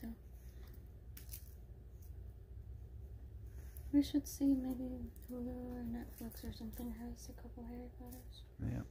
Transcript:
to. We should see maybe Hulu or Netflix or something has a couple Harry Potters. Yeah.